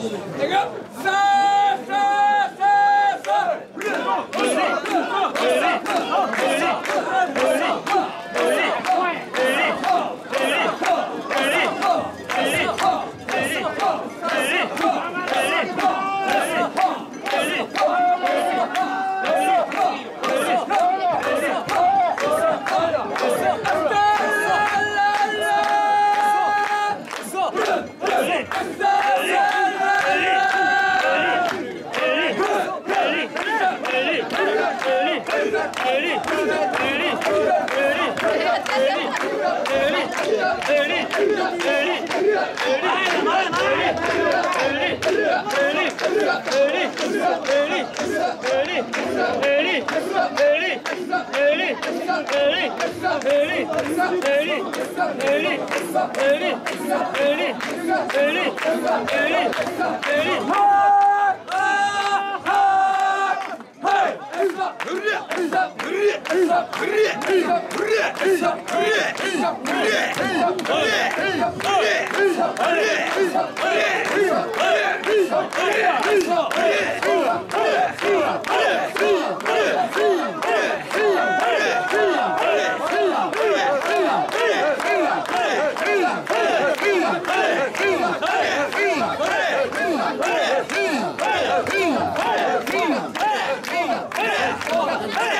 Go! 에리 에리 에리 에리 에리 Hey!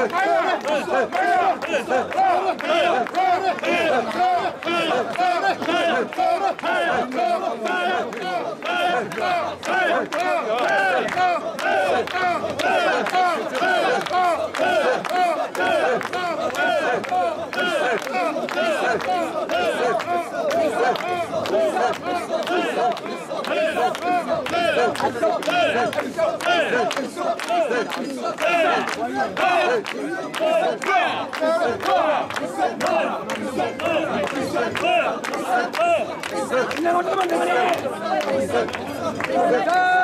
Hey! Hey!